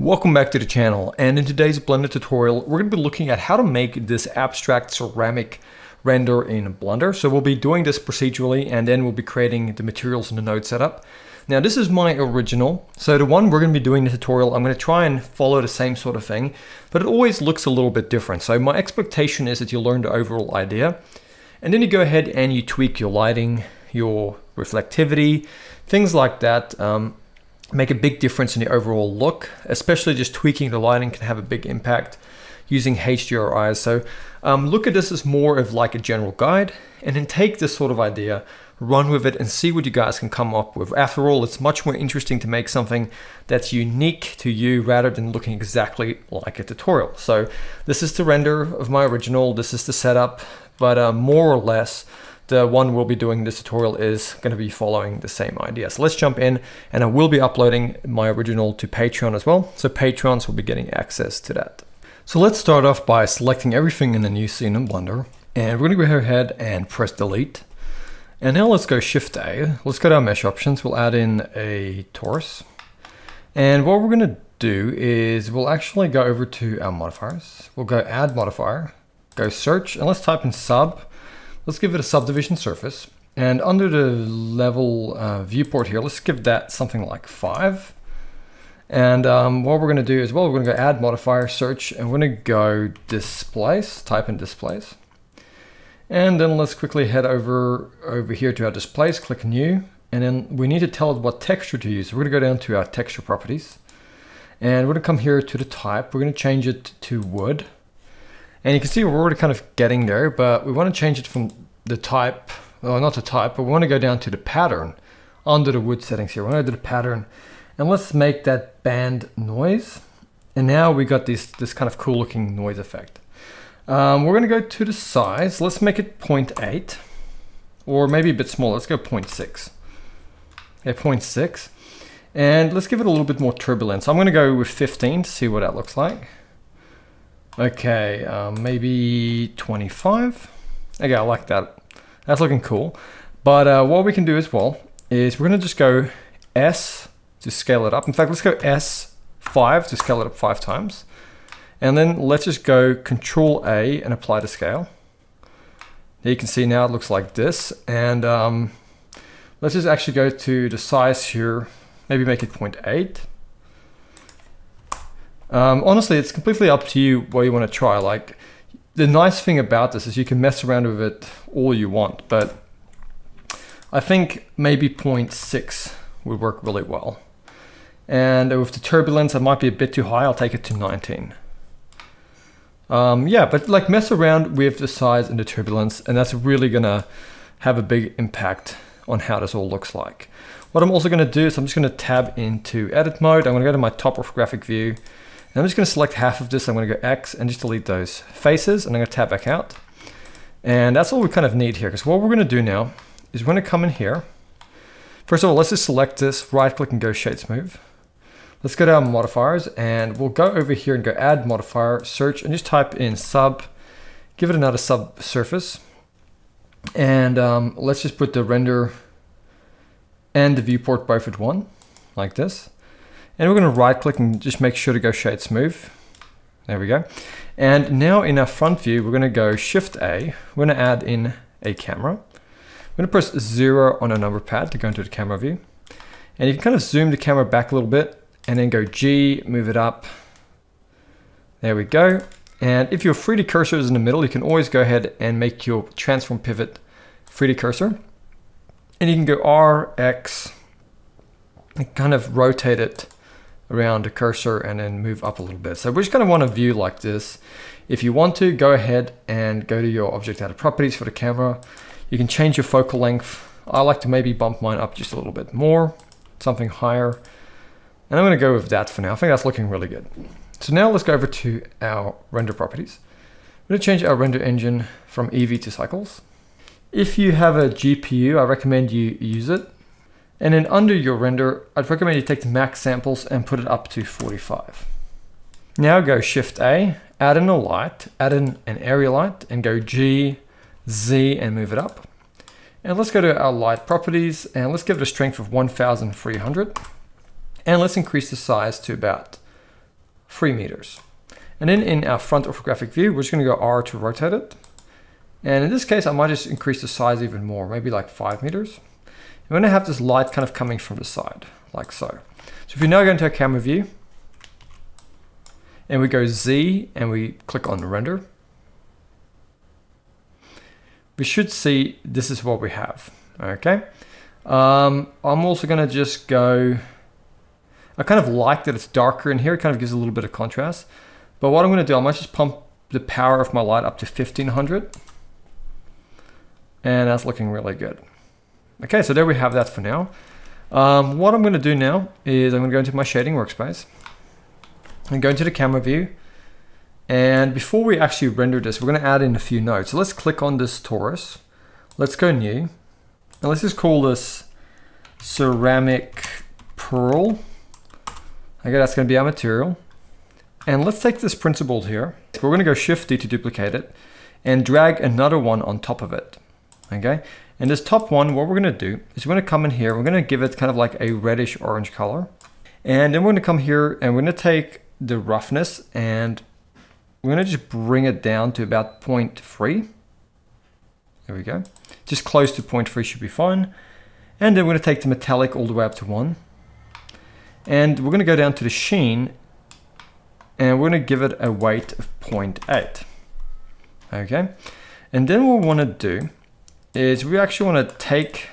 Welcome back to the channel and in today's Blender tutorial we're going to be looking at how to make this abstract ceramic render in Blender. So we'll be doing this procedurally and then we'll be creating the materials in the node setup. Now this is my original, so the one we're going to be doing the tutorial, I'm going to try and follow the same sort of thing, but it always looks a little bit different. So my expectation is that you'll learn the overall idea and then you go ahead and you tweak your lighting, your reflectivity, things like that. Um, make a big difference in the overall look, especially just tweaking the lighting can have a big impact using HDRIs. So um, look at this as more of like a general guide and then take this sort of idea, run with it and see what you guys can come up with. After all, it's much more interesting to make something that's unique to you rather than looking exactly like a tutorial. So this is the render of my original, this is the setup, but uh, more or less, the one we'll be doing this tutorial is going to be following the same idea. So let's jump in and I will be uploading my original to Patreon as well. So Patrons will be getting access to that. So let's start off by selecting everything in the new scene in Blender. And we're going to go ahead and press delete. And now let's go Shift A. Let's go to our mesh options. We'll add in a torus. And what we're going to do is we'll actually go over to our modifiers. We'll go add modifier, go search, and let's type in sub Let's give it a subdivision surface. And under the level uh, viewport here, let's give that something like five. And um, what we're gonna do is, well, we're gonna go add modifier, search, and we're gonna go displace, type in displace. And then let's quickly head over, over here to our displace, click new, and then we need to tell it what texture to use. we're gonna go down to our texture properties. And we're gonna come here to the type, we're gonna change it to wood. And you can see we're already kind of getting there, but we want to change it from the type, well, not the type, but we want to go down to the pattern under the wood settings here. We want to do the pattern and let's make that band noise. And now we got this, this kind of cool looking noise effect. Um, we're going to go to the size. Let's make it 0.8 or maybe a bit smaller. Let's go 0.6. Okay, 0.6. And let's give it a little bit more turbulence. I'm going to go with 15 to see what that looks like. Okay, um, maybe 25. Okay, I like that. That's looking cool. But uh, what we can do as well is we're going to just go S to scale it up. In fact, let's go S5 to scale it up five times. And then let's just go Control A and apply the scale. you can see now it looks like this. And um, let's just actually go to the size here, maybe make it 0.8. Um, honestly, it's completely up to you what you want to try. Like the nice thing about this is you can mess around with it all you want, but I think maybe 0.6 would work really well. And with the turbulence, it might be a bit too high. I'll take it to 19. Um, yeah, but like mess around with the size and the turbulence, and that's really gonna have a big impact on how this all looks like. What I'm also gonna do is I'm just gonna tab into edit mode. I'm gonna go to my top orthographic view I'm just going to select half of this. I'm going to go X and just delete those faces and I'm going to tab back out. And that's all we kind of need here because what we're going to do now is we're to come in here. First of all, let's just select this, right click and go shade smooth. Let's go to our modifiers and we'll go over here and go add modifier, search and just type in sub, give it another sub surface. And um, let's just put the render and the viewport both at one like this. And we're going to right click and just make sure to go shade smooth. There we go. And now in our front view, we're going to go shift A. We're going to add in a camera. We're going to press zero on our number pad to go into the camera view. And you can kind of zoom the camera back a little bit and then go G, move it up. There we go. And if your 3D cursor is in the middle, you can always go ahead and make your transform pivot 3D cursor. And you can go R, X, and kind of rotate it around the cursor and then move up a little bit. So we're just gonna want a view like this. If you want to, go ahead and go to your object added properties for the camera. You can change your focal length. I like to maybe bump mine up just a little bit more, something higher. And I'm gonna go with that for now. I think that's looking really good. So now let's go over to our render properties. I'm gonna change our render engine from Eevee to Cycles. If you have a GPU, I recommend you use it. And then under your render, I'd recommend you take the max samples and put it up to 45. Now go Shift A, add in a light, add in an area light, and go G, Z, and move it up. And let's go to our light properties, and let's give it a strength of 1,300. And let's increase the size to about 3 meters. And then in our front orthographic view, we're just going to go R to rotate it. And in this case, I might just increase the size even more, maybe like 5 meters. I'm going to have this light kind of coming from the side, like so. So if we now go into our camera view, and we go Z and we click on render, we should see this is what we have, okay? Um, I'm also gonna just go, I kind of like that it's darker in here, it kind of gives a little bit of contrast. But what I'm gonna do, I might just pump the power of my light up to 1500. And that's looking really good. Okay, so there we have that for now. Um, what I'm gonna do now is I'm gonna go into my shading workspace and go into the camera view. And before we actually render this, we're gonna add in a few nodes. So let's click on this torus. Let's go new. And let's just call this ceramic pearl. Okay, that's gonna be our material. And let's take this principle here. We're gonna go Shift D to duplicate it and drag another one on top of it. Okay, and this top one, what we're gonna do is we're gonna come in here, we're gonna give it kind of like a reddish orange color. And then we're gonna come here and we're gonna take the roughness and we're gonna just bring it down to about 0.3. There we go. Just close to 0.3 should be fine. And then we're gonna take the metallic all the way up to one. And we're gonna go down to the sheen and we're gonna give it a weight of 0.8. Okay. And then what we wanna do is we actually wanna take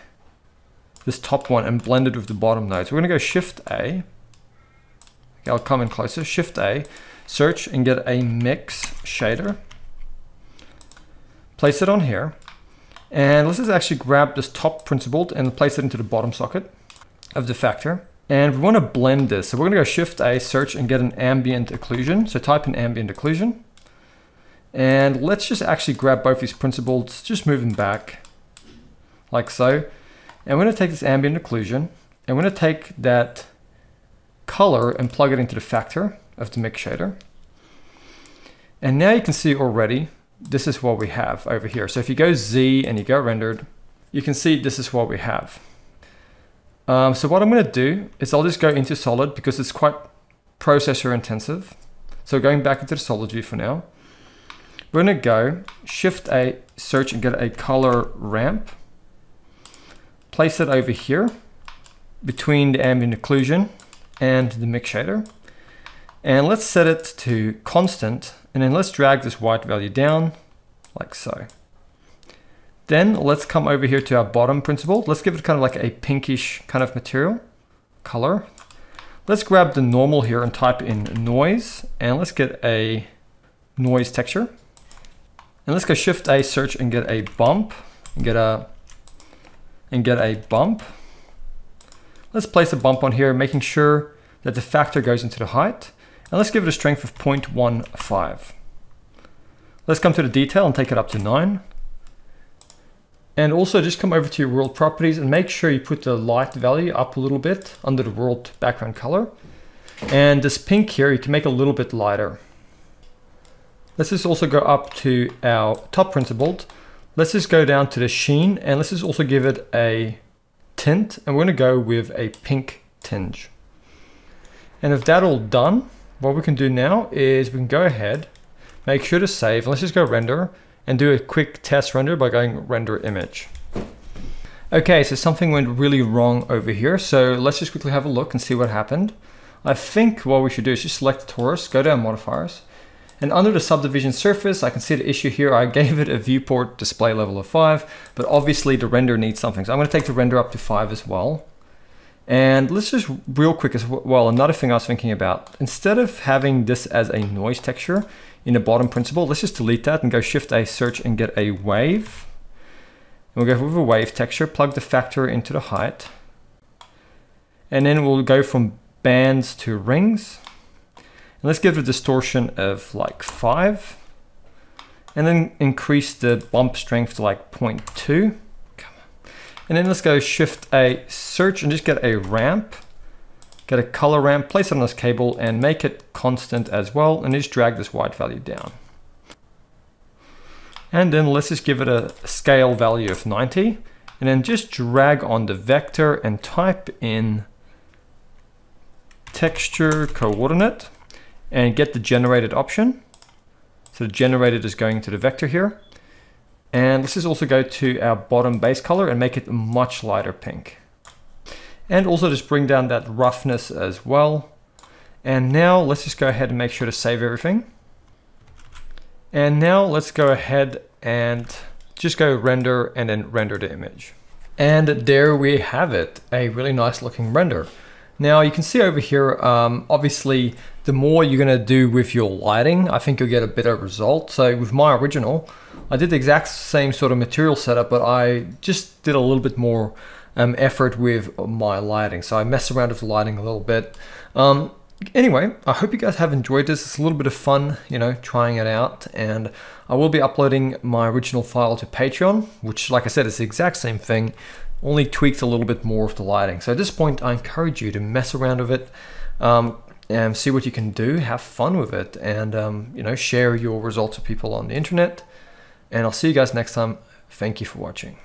this top one and blend it with the bottom node. So we're gonna go Shift A I'll come in closer, Shift A, search and get a mix shader. Place it on here. And let's just actually grab this top principled and place it into the bottom socket of the factor. And we want to blend this. So we're going to go Shift A, search and get an ambient occlusion. So type in ambient occlusion. And let's just actually grab both these principles, just move them back like so. And we're going to take this ambient occlusion and we're going to take that color and plug it into the factor of the mix shader. And now you can see already, this is what we have over here. So if you go Z and you go rendered, you can see this is what we have. Um, so what I'm gonna do is I'll just go into solid because it's quite processor intensive. So going back into the solid view for now, we're gonna go shift A, search and get a color ramp, place it over here between the ambient occlusion and the mix shader. And let's set it to constant and then let's drag this white value down like so. Then let's come over here to our bottom principle. Let's give it kind of like a pinkish kind of material color. Let's grab the normal here and type in noise and let's get a noise texture. And let's go shift A search and get a bump and get a and get a bump Let's place a bump on here, making sure that the factor goes into the height. And let's give it a strength of 0.15. Let's come to the detail and take it up to 9. And also just come over to your world properties and make sure you put the light value up a little bit under the world background color. And this pink here, you can make a little bit lighter. Let's just also go up to our top principled. Let's just go down to the sheen and let's just also give it a tint and we're going to go with a pink tinge. And if that all done, what we can do now is we can go ahead, make sure to save, let's just go render and do a quick test render by going render image. Okay, so something went really wrong over here. So let's just quickly have a look and see what happened. I think what we should do is just select the torus, go down modifiers, and under the subdivision surface, I can see the issue here. I gave it a viewport display level of five, but obviously the render needs something. So I'm gonna take the render up to five as well. And let's just real quick as well, another thing I was thinking about, instead of having this as a noise texture in the bottom principle, let's just delete that and go shift A search and get a wave. And we'll go with a wave texture, plug the factor into the height. And then we'll go from bands to rings. And let's give it a distortion of like 5. And then increase the bump strength to like 0.2. And then let's go Shift A, search and just get a ramp. Get a color ramp, place it on this cable and make it constant as well. And just drag this white value down. And then let's just give it a scale value of 90. And then just drag on the vector and type in texture coordinate and get the generated option. So the generated is going to the vector here. And let's just also go to our bottom base color and make it much lighter pink. And also just bring down that roughness as well. And now let's just go ahead and make sure to save everything. And now let's go ahead and just go render and then render the image. And there we have it, a really nice looking render. Now you can see over here, um, obviously the more you're gonna do with your lighting, I think you'll get a better result. So with my original, I did the exact same sort of material setup, but I just did a little bit more um, effort with my lighting. So I messed around with the lighting a little bit. Um, anyway, I hope you guys have enjoyed this. It's a little bit of fun, you know, trying it out. And I will be uploading my original file to Patreon, which like I said, is the exact same thing only tweaked a little bit more of the lighting. So at this point, I encourage you to mess around with it um, and see what you can do, have fun with it, and um, you know share your results with people on the internet. And I'll see you guys next time. Thank you for watching.